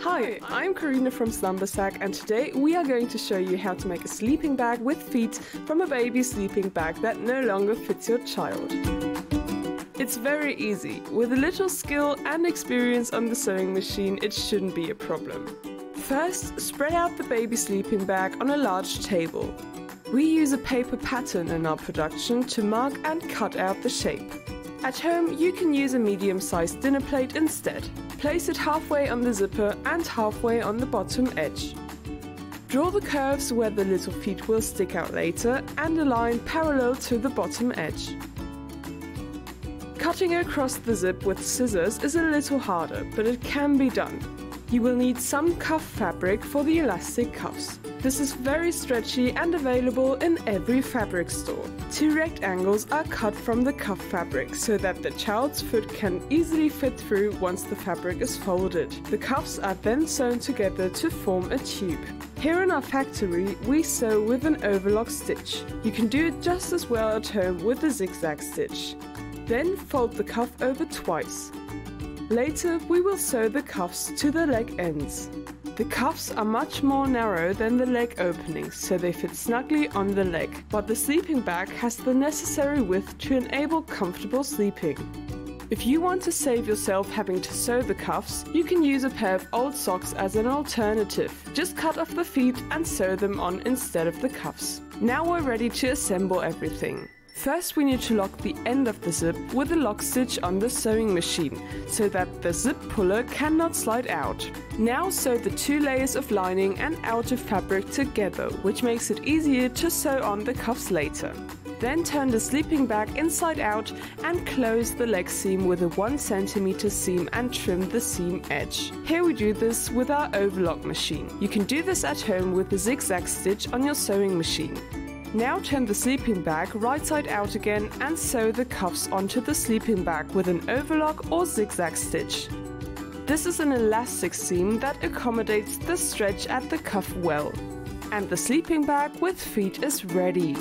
Hi, I'm Karina from Slumbersac and today we are going to show you how to make a sleeping bag with feet from a baby sleeping bag that no longer fits your child. It's very easy. With a little skill and experience on the sewing machine, it shouldn't be a problem. First, spread out the baby sleeping bag on a large table. We use a paper pattern in our production to mark and cut out the shape. At home, you can use a medium-sized dinner plate instead. Place it halfway on the zipper and halfway on the bottom edge. Draw the curves where the little feet will stick out later and a line parallel to the bottom edge. Cutting across the zip with scissors is a little harder, but it can be done. You will need some cuff fabric for the elastic cuffs. This is very stretchy and available in every fabric store. Two rectangles are cut from the cuff fabric so that the child's foot can easily fit through once the fabric is folded. The cuffs are then sewn together to form a tube. Here in our factory, we sew with an overlock stitch. You can do it just as well at home with a zigzag stitch. Then fold the cuff over twice. Later, we will sew the cuffs to the leg ends. The cuffs are much more narrow than the leg openings, so they fit snugly on the leg, but the sleeping bag has the necessary width to enable comfortable sleeping. If you want to save yourself having to sew the cuffs, you can use a pair of old socks as an alternative. Just cut off the feet and sew them on instead of the cuffs. Now we're ready to assemble everything. First we need to lock the end of the zip with a lock stitch on the sewing machine, so that the zip puller cannot slide out. Now sew the two layers of lining and outer fabric together, which makes it easier to sew on the cuffs later. Then turn the sleeping bag inside out and close the leg seam with a 1 cm seam and trim the seam edge. Here we do this with our overlock machine. You can do this at home with the zigzag stitch on your sewing machine. Now turn the sleeping bag right side out again and sew the cuffs onto the sleeping bag with an overlock or zigzag stitch. This is an elastic seam that accommodates the stretch at the cuff well. And the sleeping bag with feet is ready.